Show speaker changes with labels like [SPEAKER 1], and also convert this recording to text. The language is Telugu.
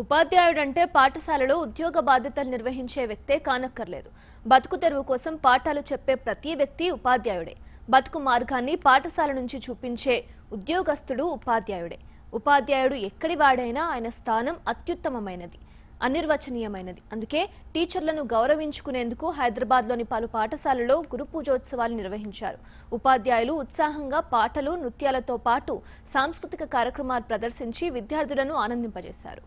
[SPEAKER 1] ఉపాధ్యాయుడంటే పాఠశాలలో ఉద్యోగ బాధ్యతలు నిర్వహించే వ్యక్తే కానక్కర్లేదు. బతుకు తెరువు కోసం పాఠాలు చెప్పే ప్రతి వ్యక్తి ఉపాధ్యాయుడే. బతుకు మార్గాన్ని పాఠశాల నుంచి చూపించే ఉద్యోగస్తుడు ఉపాధ్యాయుడే. ఉపాధ్యాయుడు ఎక్కడి వాడైనా ఆయన స్థానం అత్యుత్తమమైనది అనిర్వచనీయమైనది. అందుకే టీచర్లను గౌరవించుకునేందుకు హైదరాబాద్లోని పలు పాఠశాలలో గురు పూజోత్సవాలు నిర్వహించారు. ఉపాధ్యాయులు ఉత్సాహంగా పాటలు నృత్యాలతో పాటు సాంస్కృతిక కార్యక్రమాలు ప్రదర్శించి విద్యార్థులను ఆనందింపజేశారు.